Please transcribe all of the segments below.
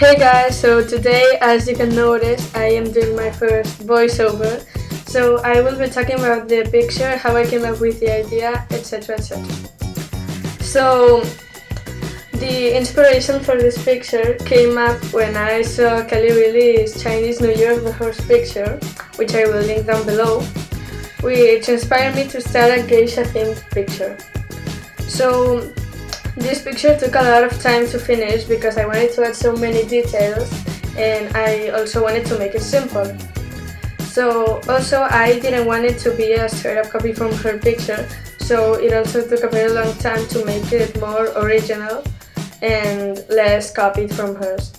Hey guys, so today as you can notice I am doing my first voiceover. So I will be talking about the picture, how I came up with the idea, etc etc. So the inspiration for this picture came up when I saw Kellee Riley's Chinese New Year the Horse picture, which I will link down below, which inspired me to start a geisha themed picture. So this picture took a lot of time to finish because I wanted to add so many details and I also wanted to make it simple. So also I didn't want it to be a straight up copy from her picture so it also took a very long time to make it more original and less copied from hers.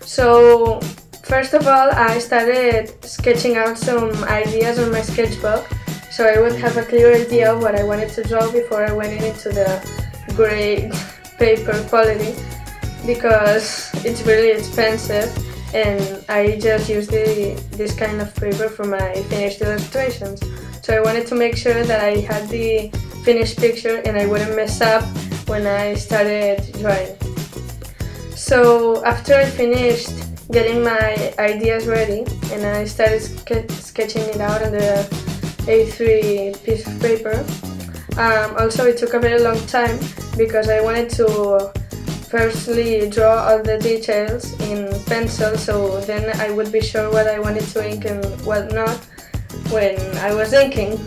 So first of all I started sketching out some ideas on my sketchbook so I would have a clear idea of what I wanted to draw before I went into the great paper quality because it's really expensive and I just use the, this kind of paper for my finished illustrations. So I wanted to make sure that I had the finished picture and I wouldn't mess up when I started drawing. So after I finished getting my ideas ready and I started ske sketching it out on the A3 piece of paper, um, also it took a very long time because I wanted to firstly draw all the details in pencil so then I would be sure what I wanted to ink and what not when I was inking.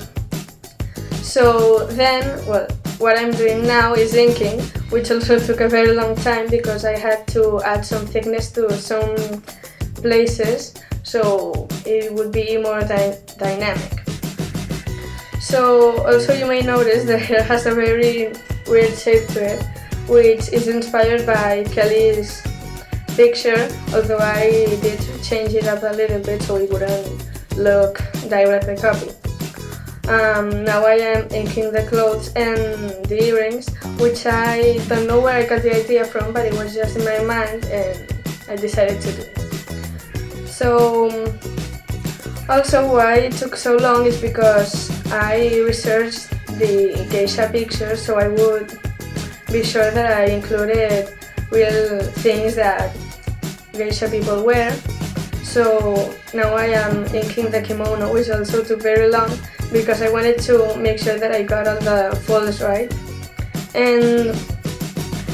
So then, well, what I'm doing now is inking, which also took a very long time because I had to add some thickness to some places so it would be more dy dynamic. So also you may notice the hair has a very weird shape to it, which is inspired by Kellee's picture, although I did change it up a little bit so it wouldn't look directly copied. Um, now I am inking the clothes and the earrings, which I don't know where I got the idea from, but it was just in my mind and I decided to do it. So, also why it took so long is because I researched the geisha pictures so I would be sure that I included real things that geisha people wear. So now I am inking the kimono which also took very long because I wanted to make sure that I got all the folds right. And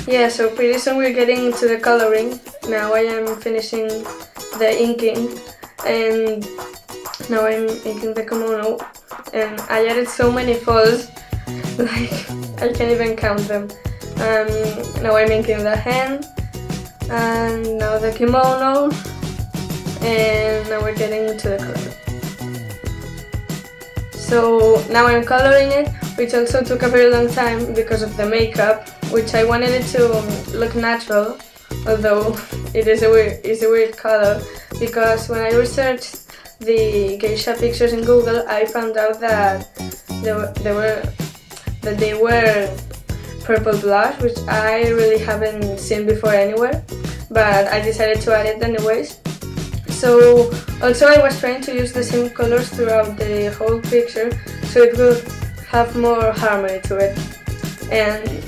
yeah, so pretty soon we're getting to the coloring. Now I am finishing the inking and now I'm inking the kimono and I added so many folds like I can't even count them. Um, now I'm making the hand and now the kimono and now we're getting to the color. So now I'm coloring it, which also took a very long time because of the makeup, which I wanted it to look natural, although it is a weird, is a weird color, because when I researched the geisha pictures in Google, I found out that they were, they were that they were purple blush, which I really haven't seen before anywhere, but I decided to add it anyways. So also I was trying to use the same colors throughout the whole picture, so it would have more harmony to it. And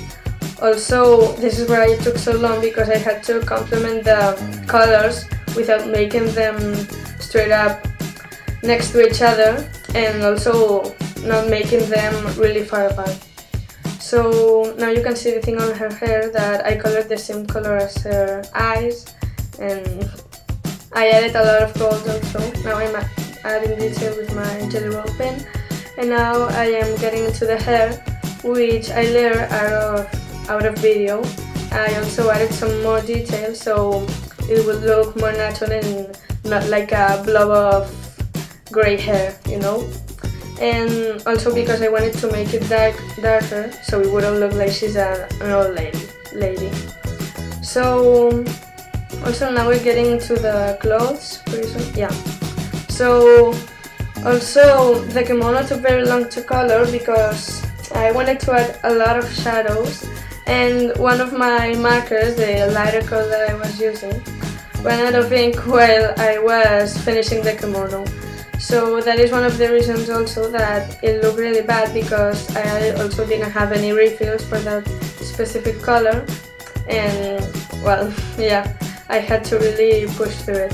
also this is why it took so long because I had to complement the colors without making them straight up next to each other and also not making them really far apart. So now you can see the thing on her hair that I colored the same color as her eyes and I added a lot of gold also. Now I'm adding detail with my jelly roll pen and now I am getting into the hair which I layer out of, out of video. I also added some more detail so it would look more natural and not like a blob of gray hair, you know? And also because I wanted to make it dark, darker so it wouldn't look like she's a, an old lady. lady. So, also now we're getting into the clothes, yeah. So, also the kimono took very long to color because I wanted to add a lot of shadows and one of my markers, the lighter color that I was using, ran out of ink while I was finishing the kimono. So that is one of the reasons also that it looked really bad because I also didn't have any refills for that specific color and well yeah I had to really push through it.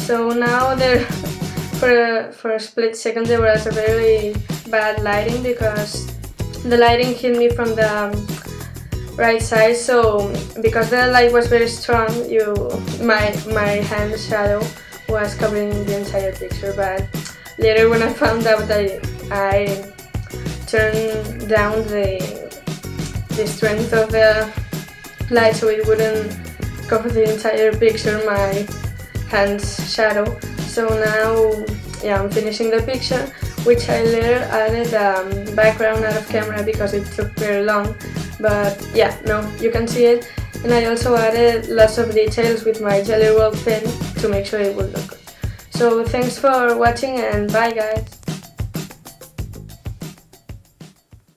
So now there, for a, for a split second there was a very bad lighting because the lighting hit me from the right side so because the light was very strong you my my hand shadow was covering the entire picture but later when I found out that I turned down the the strength of the light so it wouldn't cover the entire picture my hand's shadow. So now yeah I'm finishing the picture which I later added um, background out of camera because it took very long. But yeah no you can see it and I also added lots of details with my jelly Roll pen to make sure it would look good. So thanks for watching and bye guys